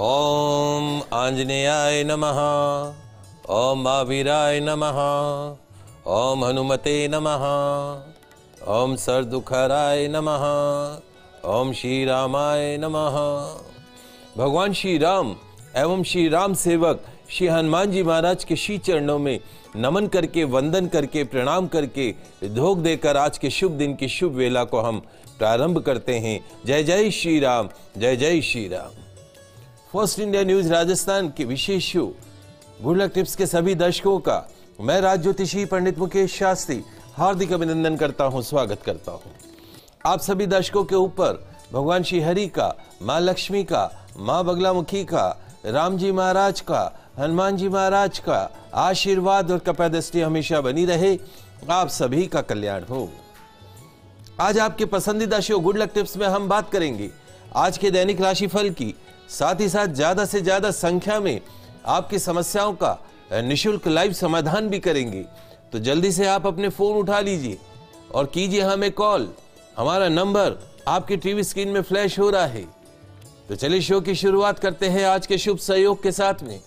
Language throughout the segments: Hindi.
ओम आंजनेयाय नमः। ओम महावीराय नमः। ओम हनुमते नमः। ओम सरदुखराय नमः। ओम श्री रामाय नमः। भगवान श्री राम एवं श्री राम सेवक श्री हनुमान जी महाराज के श्री चरणों में नमन करके, वंदन करके, प्रणाम करके धोख देकर आज के शुभ दिन की शुभ वेला को हम प्रारंभ करते हैं। जय जय श्री राम जय जय Shri Ram first India news Rajasthan के विशेष शो। गुड लक टिप्स के सभी दर्शकों का। मैं राज ज्योतिषी पंडित मुकेश शास्त्री, हार्दिक अभिनंदन करता हूँ, स्वागत करता हूँ। आप सभी दर्शकों के ऊपर भगवान श्री हरि का, माँ लक्ष्मी का, माँ बगलामुखी का राम जी महाराज का हनुमान जी महाराज का आशीर्वाद और कपादृष्टि हमेशा बनी रहे। आप सभी का कल्याण हो। आज आपके पसंदीदा शो गुड लक टिप्स में हम बात करेंगे। आज के दैनिक राशिफल की साथ ही साथ ज़्यादा से ज़्यादा संख्या में आपकी समस्याओं का निशुल्क लाइव समाधान भी करेंगे। तो जल्दी से आप अपने फ़ोन उठा लीजिए और कीजिए हमें कॉल हमारा नंबर आपकी टीवी स्क्रीन में फ्लैश हो रहा है। तो चलिए शो की शुरुआत करते हैं आज के शुभ सहयोग के साथ में।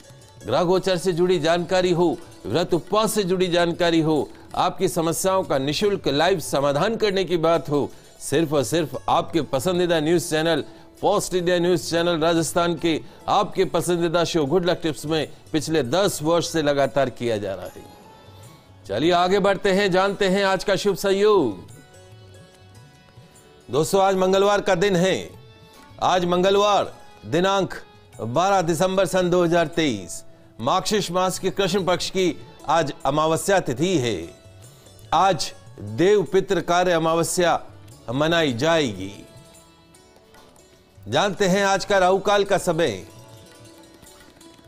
ग्रह गोचर से जुड़ी जानकारी हो, व्रत उपवास से जुड़ी जानकारी हो, आपकी समस्याओं का निशुल्क लाइव समाधान करने की बात हो, सिर्फ़ और सिर्फ़ आपके पसंदीदा news channel post India news channel Rajasthan के आपके पसंदीदा शो गुड लक टिप्स में पिछले दस वर्ष से लगातार किया जा रहा है। चलिए आगे बढ़ते हैं, जानते हैं आज का शुभ सहयोग दोस्तों, आज मंगलवार का दिन है। आज मंगलवार, दिनांक 12 दिसंबर सन 2023 मार्क्सिस्ट मास के कृष्ण पक्ष की आज अमावस्या तिथि है। आज देव पितृ कार्य अमावस्या मनाई जाएगी। जानते हैं आज का राहुकाल का समय।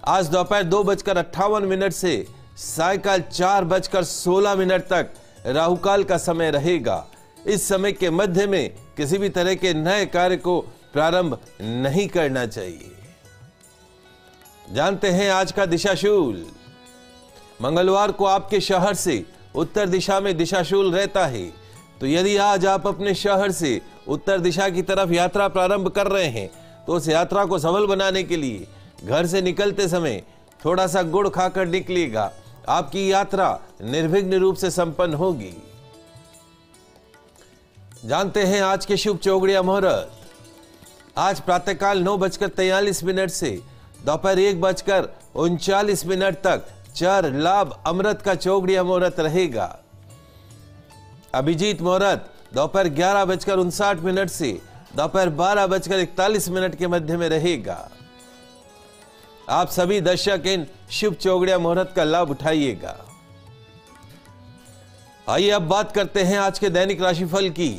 आज दोपहर दो बजकर अट्ठावन मिनट से सायकाल चार बजकर सोलह मिनट तक राहुकाल का समय रहेगा। इस समय के मध्य में किसी भी तरह के नए कार्य को प्रारंभ नहीं करना चाहिए। जानते हैं आज का दिशाशूल। मंगलवार को आपके शहर से उत्तर दिशा में दिशाशूल रहता है। तो यदि आज आप अपने शहर से उत्तर दिशा की तरफ़ यात्रा प्रारंभ कर रहे हैं। तो उस यात्रा को सफल बनाने के लिए घर से निकलते समय थोड़ा सा गुड़ खाकर निकलिएगा। आपकी यात्रा निर्विघ्न रूप से संपन्न होगी। जानते हैं आज के शुभ चौगड़िया मुहूर्त। आज प्रातःकाल नौ बजकर तैयलीस मिनट से दोपहर एक बजकर उनचालीस मिनट तक चार लाभ अमृत का चौगड़िया मुहूर्त रहेगा। अभिजीत मुहूर्त दोपहर ग्यारह बजकर उनसाठ मिनट से दोपहर बारह बजकर इकतालीस मिनट के मध्य में रहेगा। आप सभी दर्शक इन शुभ चौगड़िया मुहूर्त का लाभ उठाइएगा। आइए अब बात करते हैं आज के दैनिक राशिफल की।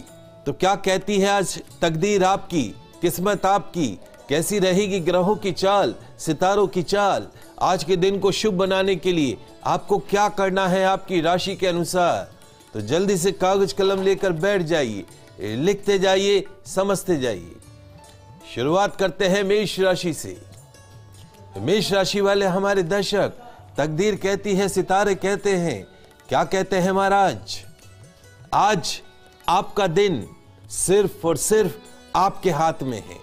तो क्या कहती है आज तकदीर आपकी? किस्मत आपकी? कैसी रहेगी ग्रहों की चाल? सितारों की चाल? आज के दिन को शुभ बनाने के लिए आपको क्या करना है आपकी राशि के अनुसार? तो जल्दी से कागज़ कलम लेकर बैठ जाइए लिखते जाइए, समझते जाइए। शुरुआत करते हैं मेष राशि से। मेष राशि वाले हमारे दर्शक, तकदीर कहती है, सितारे कहते हैं। क्या कहते हैं महाराज? आज आपका दिन सिर्फ़ और सिर्फ़ आपके हाथ में है।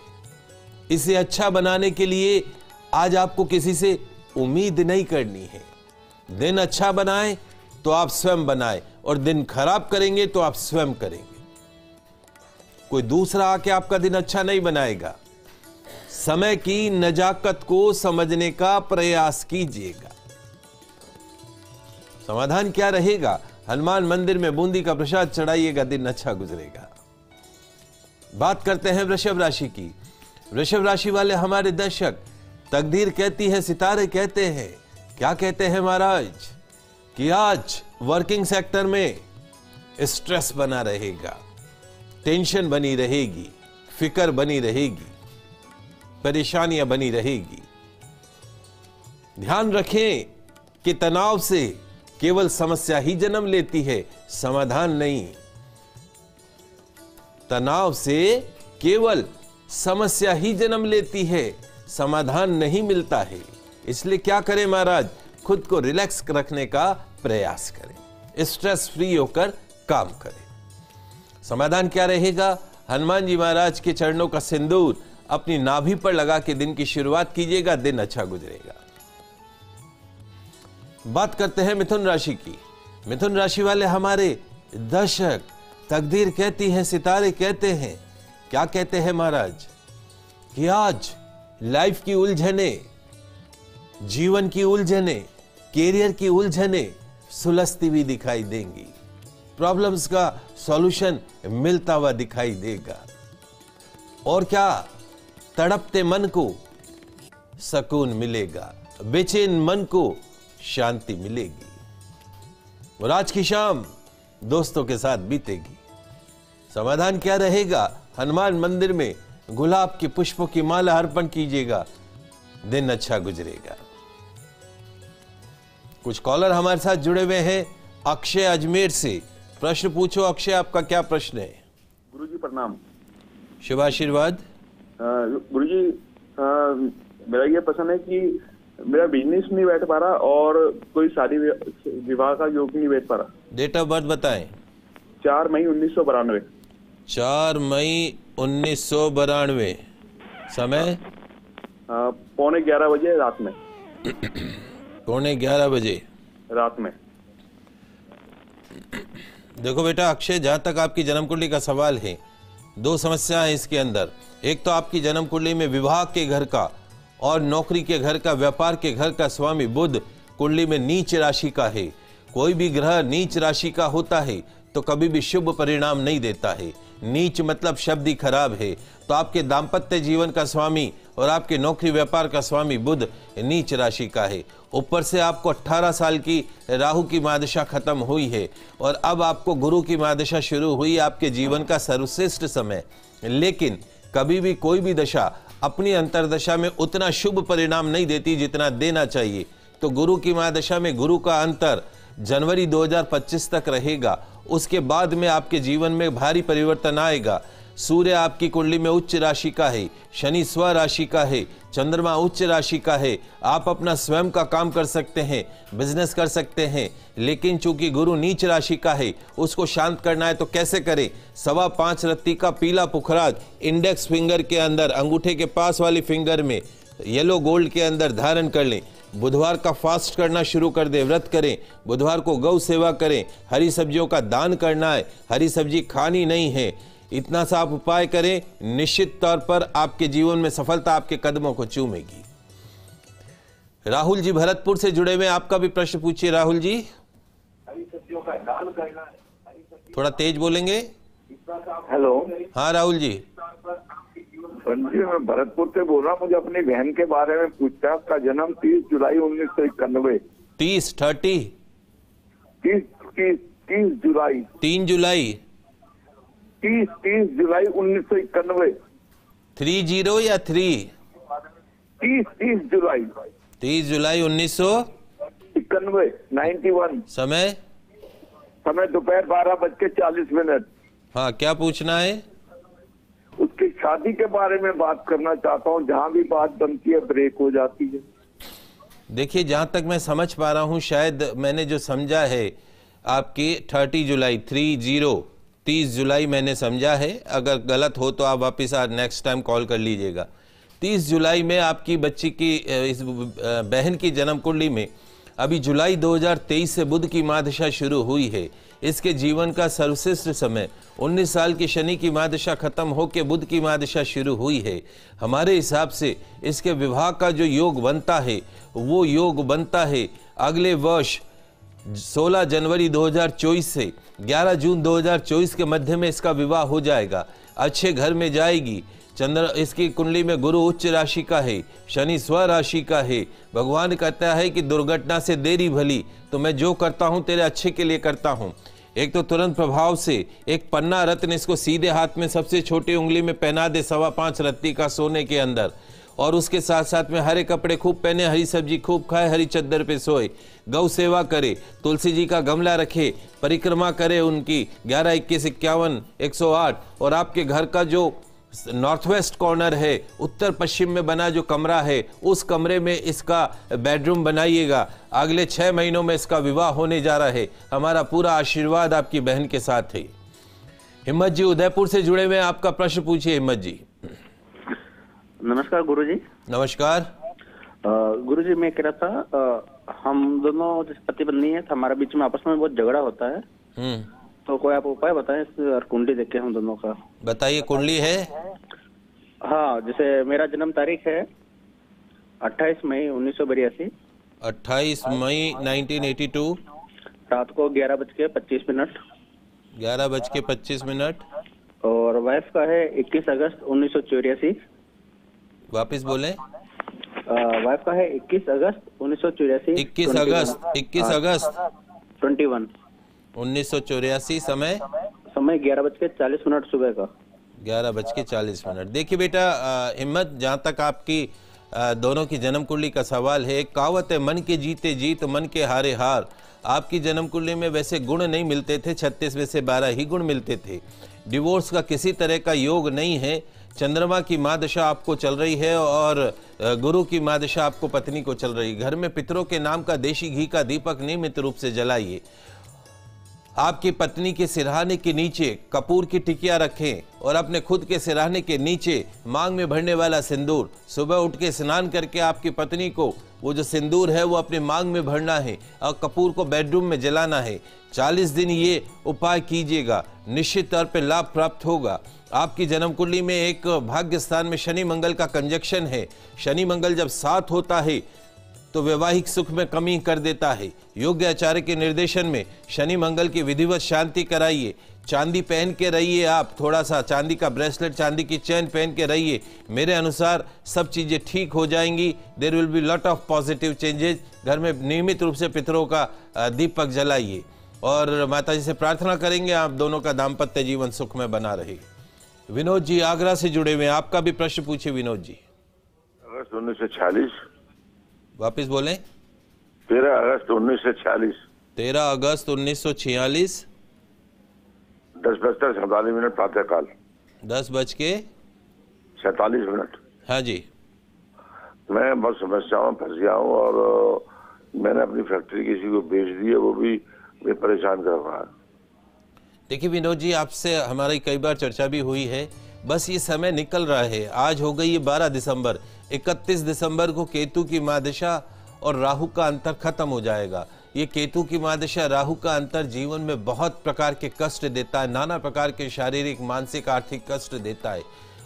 इसे अच्छा बनाने के लिए आज आपको किसी से उम्मीद नहीं करनी है। दिन अच्छा बनाए तो आप स्वयं बनाए। और दिन खराब करेंगे तो आप स्वयं करेंगे। कोई दूसरा आके आपका दिन अच्छा नहीं बनाएगा। समय की नजाकत को समझने का प्रयास कीजिएगा। समाधान क्या रहेगा? हनुमान मंदिर में बूंदी का प्रसाद चढ़ाइएगा, दिन अच्छा गुजरेगा। बात करते हैं वृषभ राशि की। वृषभ राशि वाले हमारे दर्शक, तकदीर कहती है, सितारे कहते हैं। क्या कहते हैं महाराज? कि आज वर्किंग सेक्टर में स्ट्रेस बना रहेगा टेंशन बनी रहेगी, फिकर बनी रहेगी, परेशानियाँ बनी रहेगी। ध्यान रखें कि तनाव से केवल समस्या ही जन्म लेती है, समाधान नहीं। तनाव से केवल समस्या ही जन्म लेती है, समाधान नहीं मिलता है। इसलिए क्या करें महाराज? खुद को रिलैक्स रखने का प्रयास करें। स्ट्रेस फ्री होकर काम करें। समाधान क्या रहेगा? हनुमान जी महाराज के चरणों का सिंदूर अपनी नाभि पर लगा के दिन की शुरुआत कीजिएगा, दिन अच्छा गुजरेगा। बात करते हैं मिथुन राशि की। मिथुन राशि वाले हमारे दर्शक तकदीर कहती है, सितारे कहते हैं। क्या कहते हैं महाराज? कि आज लाइफ की उलझने, जीवन की उलझने, कैरियर की उलझने सुलझती हुई दिखाई देंगी। प्रॉब्लम्स का सॉल्यूशन मिलता हुआ दिखाई देगा। और क्या तड़पते मन को सकून मिलेगा? बेचैन मन को शांति मिलेगी। और आज की शाम दोस्तों के साथ बीतेगी। समाधान क्या रहेगा? हनुमान मंदिर में गुलाब के पुष्पों की माला अर्पण कीजिएगा। दिन अच्छा गुजरेगा। कुछ कॉलर हमारे साथ जुड़े हुए हैं। अक्षय अजमेर से। प्रश्न पूछो अक्षय आपका क्या प्रश्न है? गुरु जी प्रणाम। शुभ आशीर्वाद। गुरु जी मेरा ये प्रश्न है कि मेरा बिज़नेस नहीं बैठ पा रहा और कोई शादी विवाह का योग नहीं बैठ पा रहा। डेट ऑफ़ बर्थ बताए। चार मई उन्नीस सौ बानवे। चार मई उन्नीस सौ बानवे। समय? पौने ग्यारह बजे रात में। पौने ग्यारह बजे। रात में। देखो बेटा अक्षय जहाँ तक आपकी जन्म कुंडली का सवाल है दो समस्याएँ इसके अंदर। एक तो आपकी जन्म कुंडली में विवाह के घर का और नौकरी के घर का व्यापार के घर का स्वामी बुद्ध कुंडली में नीच राशि का है। कोई भी ग्रह नीच राशि का होता है तो कभी भी शुभ परिणाम नहीं देता है। नीच मतलब शब्द ही खराब है। तो आपके दाम्पत्य जीवन का स्वामी और आपके नौकरी व्यापार का स्वामी बुध नीच राशि का है। ऊपर से आपको 18 साल की राहु की मादशा खत्म हुई है और अब आपको गुरु की मादशा शुरू हुई आपके जीवन का सर्वश्रेष्ठ समय। लेकिन कभी भी कोई भी दशा अपनी अंतरदशा में उतना शुभ परिणाम नहीं देती जितना देना चाहिए। तो गुरु की महादशा में गुरु का अंतर जनवरी 2025 तक रहेगा। उसके बाद में आपके जीवन में भारी परिवर्तन आएगा। सूर्य आपकी कुंडली में उच्च राशि का है, शनि स्व राशि का है, चंद्रमा उच्च राशि का है। आप अपना स्वयं का काम कर सकते हैं बिज़नेस कर सकते हैं, लेकिन चूँकि गुरु नीच राशि का है, उसको शांत करना है तो कैसे करें? सवा पाँच रत्ती का पीला पुखराज इंडेक्स फिंगर के अंदर, अंगूठे के पास वाली फिंगर में येलो गोल्ड के अंदर धारण कर लें। बुधवार का फास्ट करना शुरू कर दे, व्रत करें। बुधवार को गौ सेवा करें। हरी सब्जियों का दान करना है, हरी सब्ज़ी खानी नहीं है। इतना सा आप उपाय करें निश्चित तौर पर आपके जीवन में सफलता आपके कदमों को चूमेगी। राहुल जी भरतपुर से जुड़े हुए आपका भी प्रश्न पूछिए राहुल जी। थोड़ा तेज बोलेंगे? हेलो। हाँ राहुल जी। जी मैं भरतपुर से बोल रहा हूँ मुझे अपनी बहन के बारे में पूछता है। उसका जन्म 30 जुलाई उन्नीस सौ इक्यानवे। तीस थर्टी? तीस तीस तीस जुलाई। तीन जुलाई। तीस तीस जुलाई उन्नीस सौ इक्यानवे। थ्री ज़ीरो या थ्री? तीस तीस जुलाई। तीस जुलाई उन्नीस सौ? इक्यानवे नाइन्टी वन। समय? समय दोपहर बारह बज के चालीस मिनट। हाँ क्या पूछना है? उसकी शादी के बारे में बात करना चाहता हूँ जहाँ भी बात बनती है ब्रेक हो जाती है। देखिए जहाँ तक मैं समझ पा रहा हूँ शायद मैंने जो समझा है आपकी थर्टी जुलाई थ्री ज़ीरो। तीस जुलाई मैंने समझा है, अगर गलत हो तो आप वापस नेक्स्ट टाइम कॉल कर लीजिएगा। तीस जुलाई में आपकी बच्ची की इस बहन की जन्म कुंडली में, अभी जुलाई 2023 से बुध की मादशा शुरू हुई है। इसके जीवन का सर्वश्रेष्ठ समय 19 साल की शनि की मादशा खत्म होकर बुध की मादशा शुरू हुई है। हमारे हिसाब से इसके विवाह का जो योग बनता है, वो योग बनता है अगले वर्ष 16 जनवरी 2024 से 11 जून 2024 के मध्य में इसका विवाह हो जाएगा। अच्छे घर में जाएगी। चंद्र, इसकी कुंडली में गुरु उच्च राशि का है, शनि स्व राशि का है। भगवान कहता है कि दुर्घटना से देरी भली तो मैं जो करता हूँ, तेरे अच्छे के लिए करता हूँ। एक तो तुरंत प्रभाव से एक पन्ना रत्न इसको सीधे हाथ में सबसे छोटी उंगली में पहना दे, सवा पाँच रत्ती का सोने के अंदर। और उसके साथ साथ में हरे कपड़े खूब पहने, हरी सब्ज़ी खूब खाए, हरी चद्दर पे सोए। गौ सेवा करे, तुलसी जी का गमला रखे, परिक्रमा करे उनकी। ग्यारह, इक्कीस, इक्यावन, एक सौ आठ। और आपके घर का जो नॉर्थ वेस्ट कॉर्नर है, उत्तर पश्चिम में बना जो कमरा है, उस कमरे में इसका बेडरूम बनाइएगा। अगले छः महीनों में इसका विवाह होने जा रहा है। हमारा पूरा आशीर्वाद आपकी बहन के साथ है। हिम्मत जी, उदयपुर से जुड़े हुए आपका प्रश्न पूछिए हिम्मत जी। नमस्कार गुरु जी नमस्कार। गुरु जी मैं कह रहा था अ, हम दोनों जैसे पति पत्नी है हमारे बीच में आपस में बहुत झगड़ा होता है। हम्म। तो कोई आप उपाय बताएँ इस कुंडली देखे हम दोनों का? बताइए कुंडली है? हाँ जैसे मेरा जन्म तारीख है 28 मई उन्नीस सौ बयासी। 28 मई 1982 रात को ग्यारह बज के पच्चीस मिनट। ग्यारह बज के पच्चीस मिनट। और वाइफ का है 21 अगस्त उन्नीस सौ चौरासी। वापिस बोले। वाइफ का है 21 अगस्त उन्नीस सौ चौरासी। 21 अगस्त 21 अगस्त। Twenty one. उन्नीस सौ चौरासी समय? समय ग्यारह बज के चालीस मिनट सुबह का। ग्यारह बज के चालीस मिनट। देखिए बेटा हिम्मत जहाँ तक आपकी अ, दोनों की जन्म कुंडली का सवाल है एक कहावत है मन के जीते जीत मन के हारे हार। आपकी जन्म कुंडली में वैसे गुण नहीं मिलते थे छत्तीस में से बारह ही गुण मिलते थे। डिवोर्स का किसी तरह का योग नहीं है चंद्रमा की माँ दशा आपको चल रही है और गुरु की मादशा आपको पत्नी को चल रही। है घर में पितरों के नाम का देशी घी का दीपक नियमित रूप से जलाइए। आपकी पत्नी के सिरहाने के नीचे कपूर की टिकिया रखें और अपने खुद के सिरहाने के नीचे मांग में भरने वाला सिंदूर। सुबह उठ के स्नान करके आपकी पत्नी को, वो जो सिंदूर है वो अपने मांग में भरना है और कपूर को बेडरूम में जलाना है। चालीस दिन ये उपाय कीजिएगा। निश्चित तौर पे लाभ प्राप्त होगा। आपकी जन्म कुंडली में एक भाग्य स्थान में शनि मंगल का कंजक्शन है। शनि मंगल जब साथ होता है तो वैवाहिक सुख में कमी कर देता है। योग्य आचार्य के निर्देशन में शनि मंगल की विधिवत शांति कराइए। चांदी पहन के रहिए आप थोड़ा सा चांदी का ब्रेसलेट चांदी की चैन पहन के रहिए। मेरे अनुसार सब चीज़ें ठीक हो जाएँगी। There will be lot of positive changes घर में नियमित रूप से पितरों का दीपक जलाइए। और माता जी से प्रार्थना करेंगे आप दोनों का दाम्पत्य जीवन सुख में बना रहे। विनोद जी आगरा से जुड़े हुए आपका भी प्रश्न पूछे विनोद जी। अगस्त उन्नीस सौ छियालीस। वापिस बोलें। तेरह अगस्त उन्नीस सौ छियालीस। तेरह अगस्त उन्नीस सौ छियालीस। दस बजकर सैतालीस मिनट प्रातःकाल दस बज के सैतालीस मिनट। हाँ जी। मैं बहुत समस्याओं में फंस गया हूँ और मैंने अपनी फैक्ट्री किसी को बेच दी है वो भी मैं परेशान कर रहा है। देखिए विनोद जी, आपसे हमारी कई बार चर्चा भी हुई है। बस ये समय निकल रहा है। आज हो गई ये 12 दिसंबर। 31 दिसंबर को केतु की मादशा और राहु का अंतर खत्म हो जाएगा। ये केतु की मादशा, राहु का अंतर जीवन में बहुत प्रकार के कष्ट देता है। नाना प्रकार के शारीरिक, मानसिक, आर्थिक कष्ट देता है।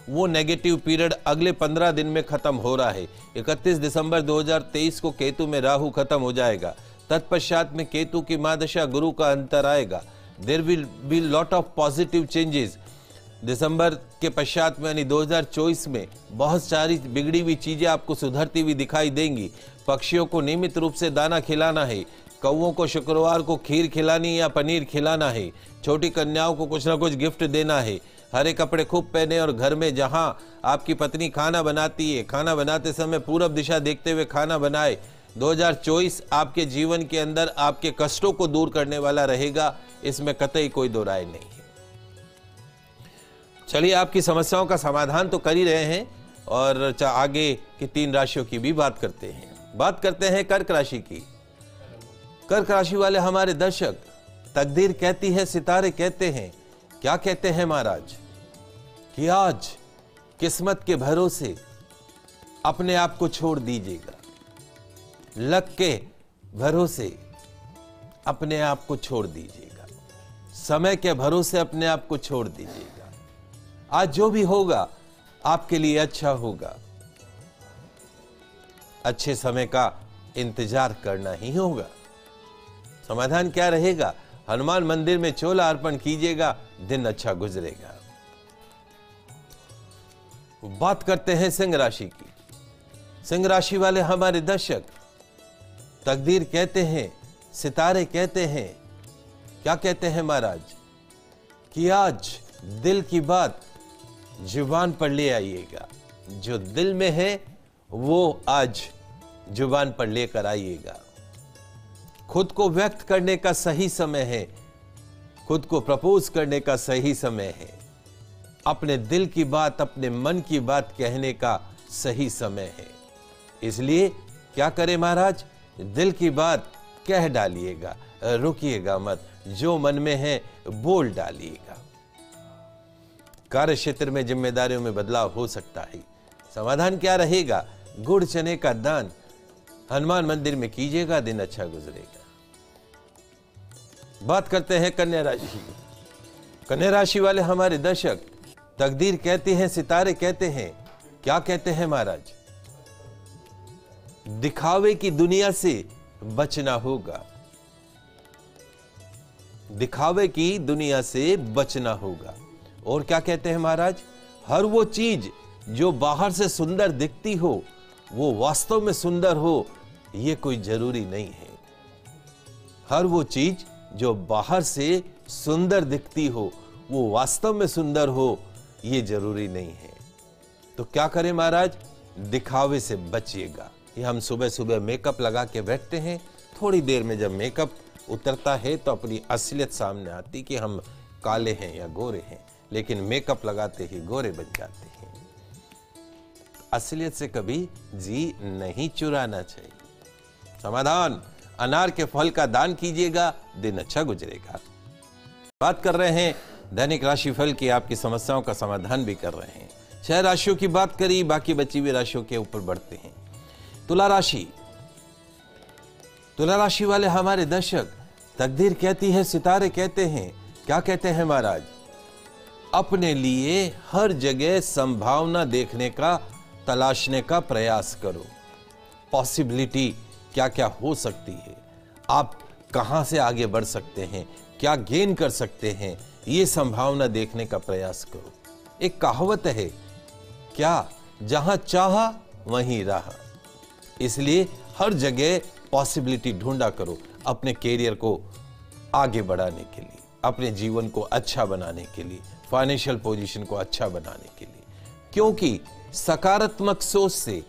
वो नेगेटिव पीरियड अगले पंद्रह दिन में खत्म हो रहा है। 31 दिसंबर 2023 को केतु में राहु खत्म हो जाएगा। तत्पश्चात में केतु की मादशा गुरु का अंतर आएगा। There will be lot of positive changes दिसंबर के पश्चात में, यानी 2024 में, बहुत सारी बिगड़ी हुई चीज़ें आपको सुधरती हुई दिखाई देंगी। पक्षियों को नियमित रूप से दाना खिलाना है। कौओं को शुक्रवार को खीर खिलानी या पनीर खिलाना है। छोटी कन्याओं को कुछ ना कुछ गिफ्ट देना है। हरे कपड़े खूब पहने और घर में जहाँ आपकी पत्नी खाना बनाती है, खाना बनाते समय पूरब दिशा देखते हुए खाना बनाए। 2024 आपके जीवन के अंदर आपके कष्टों को दूर करने वाला रहेगा, इसमें कतई कोई दो राय नहीं है। चलिए, आपकी समस्याओं का समाधान तो कर ही रहे हैं और आगे की तीन राशियों की भी बात करते हैं। बात करते हैं कर्क राशि की। कर्क राशि वाले हमारे दर्शक, तकदीर कहती है, सितारे कहते हैं। क्या कहते हैं महाराज? कि आज किस्मत के भरोसे अपने आप को छोड़ दीजिएगा। लक के भरोसे अपने आप को छोड़ दीजिएगा। समय के भरोसे अपने आप को छोड़ दीजिएगा। आज जो भी होगा, आपके लिए अच्छा होगा। अच्छे समय का इंतज़ार करना ही होगा। समाधान क्या रहेगा? हनुमान मंदिर में चोला अर्पण कीजिएगा, दिन अच्छा गुजरेगा। बात करते हैं सिंह राशि की। सिंह राशि वाले हमारे दर्शक तकदीर कहते हैं, सितारे कहते हैं। क्या कहते हैं महाराज? कि आज दिल की बात ज़ुबान पर ले आइएगा। जो दिल में है, वो आज ज़ुबान पर लेकर आइएगा। खुद को व्यक्त करने का सही समय है। खुद को प्रपोज करने का सही समय है। अपने दिल की बात, अपने मन की बात कहने का सही समय है। इसलिए क्या करें महाराज? दिल की बात कह डालिएगा, रुकिएगा मत, जो मन में है बोल डालिएगा। कार्य क्षेत्र में जिम्मेदारियों में बदलाव हो सकता है। समाधान क्या रहेगा? गुड़, चने का दान। हनुमान मंदिर में कीजिएगा, दिन अच्छा गुजरेगा। बात करते हैं कन्या राशि कन्या राशि वाले हमारे दर्शक तकदीर कहते हैं, सितारे कहते हैं। क्या कहते हैं महाराज? दिखावे की दुनिया से बचना होगा। दिखावे की दुनिया से बचना होगा। और क्या कहते हैं महाराज? हर वो चीज़ जो बाहर से सुंदर दिखती हो, वो वास्तव में सुंदर हो, ये कोई ज़रूरी नहीं है। हर वो चीज़ जो बाहर से सुंदर दिखती हो, वो वास्तव में सुंदर हो, ये ज़रूरी नहीं है। तो क्या करें महाराज? दिखावे से बचिएगा। ये हम सुबह सुबह मेकअप लगा के बैठते हैं, थोड़ी देर में जब मेकअप उतरता है तो अपनी असलियत सामने आती कि हम काले हैं या गोरे हैं, लेकिन मेकअप लगाते ही गोरे बन जाते हैं। असलियत से कभी जी नहीं चुराना चाहिए। समाधान, अनार के फल का दान कीजिएगा, दिन अच्छा गुजरेगा। बात कर रहे हैं, दैनिक राशि फल की आपकी समस्याओं का समाधान भी कर रहे हैं। छह राशियों की बात करी, बाकी बची हुई राशियों के ऊपर बढ़ते हैं। तुला राशि। तुला राशि वाले हमारे दर्शक तकदीर कहती है, सितारे कहते हैं, क्या कहते हैं महाराज? अपने लिए हर जगह संभावना देखने का, तलाशने का प्रयास करो। पॉसिबिलिटी क्या क्या हो सकती है? आप कहाँ से आगे बढ़ सकते हैं? क्या गेन कर सकते हैं? ये संभावना देखने का प्रयास करो। एक कहावत है, क्या जहाँ चाहा, वहीं रहा। इसलिए हर जगह पॉसिबिलिटी ढूंढा करो अपने कैरियर को आगे बढ़ाने के लिए, अपने जीवन को अच्छा बनाने के लिए फाइनेंशियल पोजीशन को अच्छा बनाने के लिए। क्योंकि सकारात्मक सोच से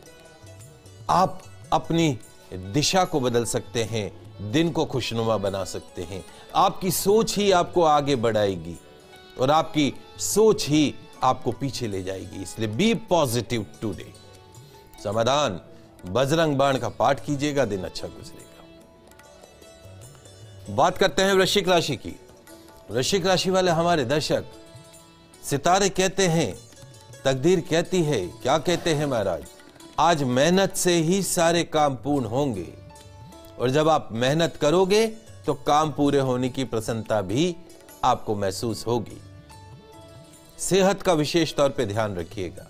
आप अपनी दिशा को बदल सकते हैं, दिन को खुशनुमा बना सकते हैं। आपकी सोच ही आपको आगे बढ़ाएगी और आपकी सोच ही आपको पीछे ले जाएगी। इसलिए बी पॉजिटिव टुडे समाधान। बजरंग बाण का पाठ कीजिएगा, दिन अच्छा गुजरेगा। बात करते हैं वृश्चिक राशि की। वृश्चिक राशि वाले हमारे दर्शक, सितारे कहते हैं, तकदीर कहती है, क्या कहते हैं महाराज? आज मेहनत से ही सारे काम पूर्ण होंगे। और जब आप मेहनत करोगे तो काम पूरे होने की प्रसन्नता भी आपको महसूस होगी। सेहत का विशेष तौर पे ध्यान रखिएगा।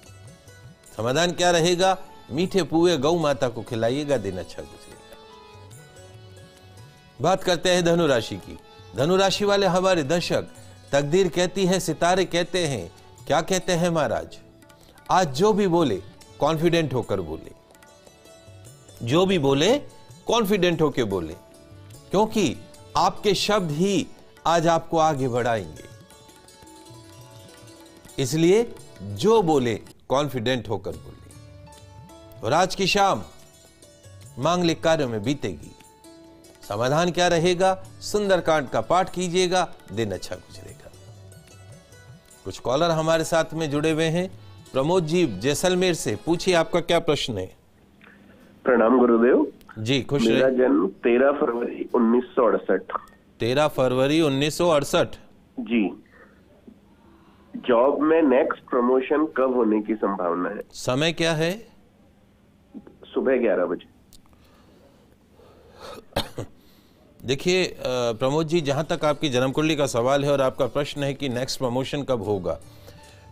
समाधान क्या रहेगा? मीठे पुए गौ माता को खिलाइएगा, दिन अच्छा गुजरेगा। बात करते हैं धनुराशि की। धनुराशि वाले हमारे दर्शक तकदीर कहती है, सितारे कहते हैं, क्या कहते हैं महाराज? आज जो भी बोले कॉन्फिडेंट होकर बोले। जो भी बोले कॉन्फिडेंट होकर बोले। क्योंकि आपके शब्द ही आज आपको आगे बढ़ाएँगे। इसलिए जो बोले कॉन्फिडेंट होकर बोले। और आज की शाम मांगलिक कार्यों में बीतेगी। समाधान क्या रहेगा? सुंदरकांड का पाठ कीजिएगा दिन अच्छा गुजरेगा। कुछ कॉलर हमारे साथ में जुड़े हुए हैं। प्रमोद जी जैसलमेर से पूछिए आपका क्या प्रश्न है? प्रणाम गुरुदेव। जी खुश मेरा जन्म तेरह फरवरी उन्नीस सौ अड़सठ। तेरह फरवरी उन्नीस सौ अड़सठ। जी। जॉब में नेक्स्ट प्रमोशन कब होने की संभावना है? समय क्या है? सुबह ग्यारह बजे। देखिए प्रमोद जी, जहाँ तक आपकी जन्म कुंडली का सवाल है और आपका प्रश्न है कि नेक्स्ट प्रमोशन कब होगा,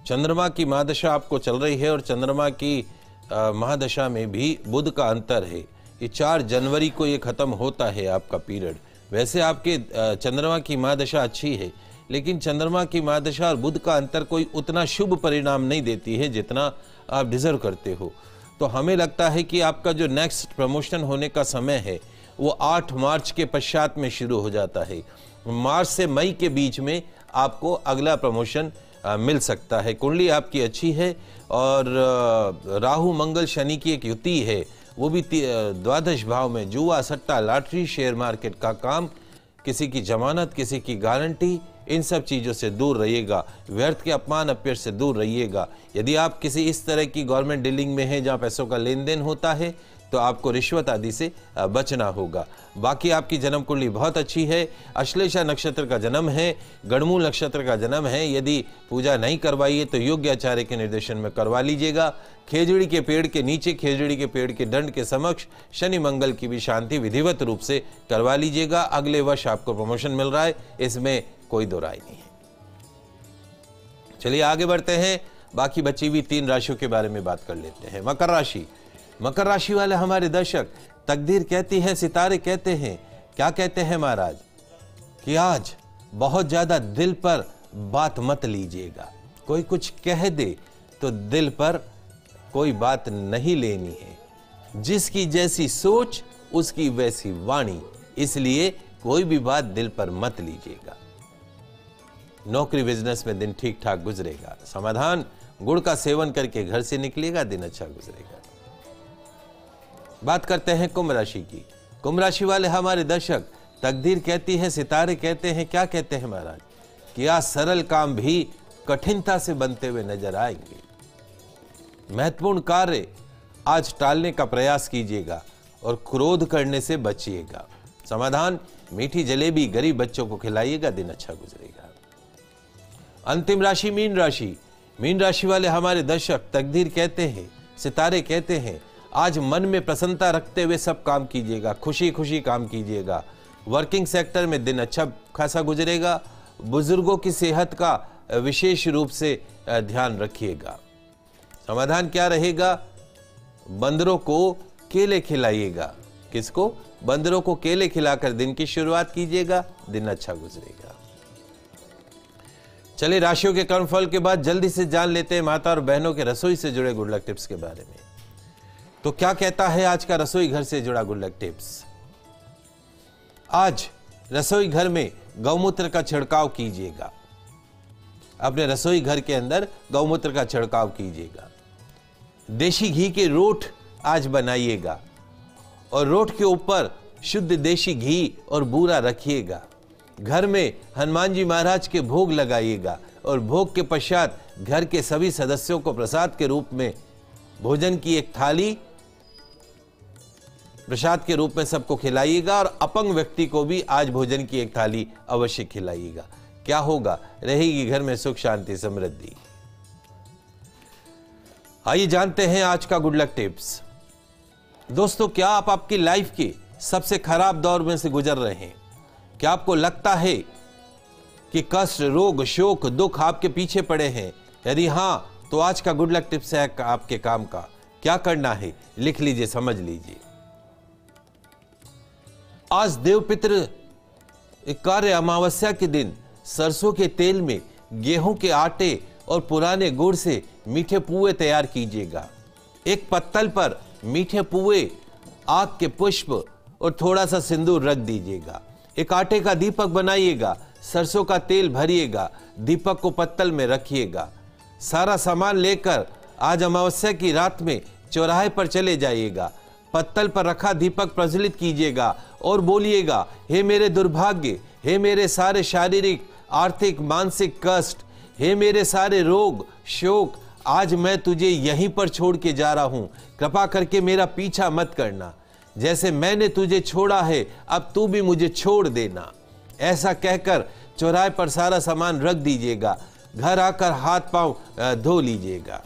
चंद्रमा की महादशा आपको चल रही है और चंद्रमा की महादशा में भी बुध का अंतर है। ये चार जनवरी को ये खत्म होता है आपका पीरियड। वैसे आपके चंद्रमा की महादशा अच्छी है, लेकिन चंद्रमा की महादशा और बुध का अंतर कोई उतना शुभ परिणाम नहीं देती है जितना आप डिजर्व करते हो। तो हमें लगता है कि आपका जो नेक्स्ट प्रमोशन होने का समय है वो 8 मार्च के पश्चात में शुरू हो जाता है। मार्च से मई के बीच में आपको अगला प्रमोशन अ, मिल सकता है। कुंडली आपकी अच्छी है और राहु मंगल शनि की एक युति है। वो भी द्वादश भाव में जुआ सट्टा लॉटरी शेयर मार्केट का काम किसी की जमानत किसी की गारंटी इन सब चीज़ों से दूर रहिएगा। व्यर्थ के अपमान अपयश से दूर रहिएगा। यदि आप किसी इस तरह की गवर्नमेंट डीलिंग में हैं जहाँ पैसों का लेन देन होता है तो आपको रिश्वत आदि से बचना होगा। बाकी आपकी जन्म कुंडली बहुत अच्छी है। अश्लेषा नक्षत्र का जन्म है गणमूल नक्षत्र का जन्म है। यदि पूजा नहीं करवाइए तो योग्य आचार्य के निर्देशन में करवा लीजिएगा। खेजड़ी के पेड़ के नीचे, खेजड़ी के पेड़ के दंड के समक्ष शनि मंगल की भी शांति विधिवत रूप से करवा लीजिएगा। अगले वर्ष आपको प्रमोशन मिल रहा है। इसमें कोई दो राय नहीं है। चलिए आगे बढ़ते हैं। बाकी बची हुई तीन राशियों के बारे में बात कर लेते हैं। मकर राशि। मकर राशि वाले हमारे दर्शक तकदीर कहती है, सितारे कहते हैं। क्या कहते हैं महाराज? कि आज बहुत ज़्यादा दिल पर बात मत लीजिएगा। कोई कुछ कह दे तो दिल पर कोई बात नहीं लेनी है। जिसकी जैसी सोच, उसकी वैसी वाणी। इसलिए कोई भी बात दिल पर मत लीजिएगा। नौकरी बिज़नेस में दिन ठीक ठाक गुजरेगा। समाधान, गुड़ का सेवन करके घर से निकलेगा, दिन अच्छा गुजरेगा। बात करते हैं कुंभ राशि की। कुंभ राशि वाले हमारे दर्शक तकदीर कहती है, सितारे कहते हैं, क्या कहते हैं महाराज? कि आज सरल काम भी कठिनता से बनते हुए नज़र आएँगे। महत्वपूर्ण कार्य आज टालने का प्रयास कीजिएगा और क्रोध करने से बचिएगा। समाधान, मीठी जलेबी गरीब बच्चों को खिलाइएगा, दिन अच्छा गुजरेगा। अंतिम राशि मीन राशि। मीन राशि वाले हमारे दर्शक तकदीर कहते हैं, सितारे कहते हैं, आज मन में प्रसन्नता रखते हुए सब काम कीजिएगा खुशी खुशी काम कीजिएगा। वर्किंग सेक्टर में दिन अच्छा खासा गुजरेगा, बुज़ुर्गों की सेहत का विशेष रूप से ध्यान रखिएगा। समाधान क्या रहेगा? बंदरों को केले खिलाइएगा। किसको? बंदरों को केले खिलाकर दिन की शुरुआत कीजिएगा, दिन अच्छा गुजरेगा। चलिए, राशियों के कर्मफल के बाद जल्दी से जान लेते हैं माता और बहनों के रसोई से जुड़े गुड लक टिप्स के बारे में। तो क्या कहता है आज का रसोई घर से जुड़ा गुड लक टिप्स? आज रसोई घर में गौमूत्र का छिड़काव कीजिएगा। अपने रसोई घर के अंदर गौमूत्र का छिड़काव कीजिएगा। देशी घी के रोट आज बनाइएगा और रोट के ऊपर शुद्ध देशी घी और बूरा रखिएगा। घर में हनुमान जी महाराज के भोग लगाइएगा और भोग के पश्चात घर के सभी सदस्यों को प्रसाद के रूप में भोजन की एक थाली प्रसाद के रूप में सबको खिलाइएगा और अपंग व्यक्ति को भी आज भोजन की एक थाली अवश्य खिलाइएगा। क्या होगा? रहेगी घर में सुख, शांति, समृद्धि। आइए जानते हैं आज का गुड लक टिप्स। दोस्तों, क्या आप आपकी लाइफ के सबसे खराब दौर में से गुजर रहे हैं? क्या आपको लगता है कि कष्ट रोग, शोक, दुख आपके पीछे पड़े हैं। यदि हाँ तो आज का गुड लक टिप्स है आपके काम का। क्या करना है? लिख लीजिए, समझ लीजिए। आज देवपित्र कार्य अमावस्या के दिन सरसों के तेल में गेहूँ के आटे और पुराने गुड़ से मीठे पुए तैयार कीजिएगा। एक पत्तल पर मीठे पुए, आग के पुष्प और थोड़ा सा सिंदूर रख दीजिएगा। एक आटे का दीपक बनाइएगा, सरसों का तेल भरिएगा, दीपक को पत्तल में रखिएगा। सारा सामान लेकर आज अमावस्या की रात में चौराहे पर चले जाइएगा। पत्तल पर रखा दीपक प्रज्वलित कीजिएगा और बोलिएगा, हे मेरे दुर्भाग्य, हे मेरे सारे शारीरिक, आर्थिक, मानसिक कष्ट, हे मेरे सारे रोग, शोक, आज मैं तुझे यहीं पर छोड़ के जा रहा हूँ। कृपा करके मेरा पीछा मत करना। जैसे मैंने तुझे छोड़ा है, अब तू भी मुझे छोड़ देना। ऐसा कहकर चौराहे पर सारा सामान रख दीजिएगा। घर आकर हाथ पाँव धो लीजिएगा।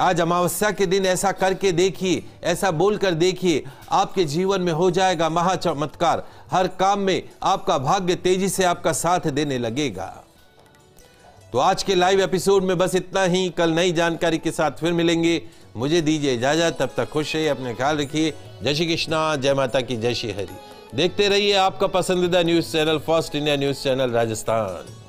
आज अमावस्या के दिन ऐसा करके देखिए, ऐसा बोलकर देखिए, आपके जीवन में हो जाएगा महा चमत्कार हर काम में आपका भाग्य तेज़ी से आपका साथ देने लगेगा। तो आज के लाइव एपिसोड में बस इतना ही। कल नई जानकारी के साथ फिर मिलेंगे। मुझे दीजिए इजाज़त। तब तक खुश रहिए, अपने ख्याल रखिए। जय श्री कृष्णा, जय माता की, जय श्री हरी। देखते रहिए आपका पसंदीदा news channel first India news channel Rajasthan.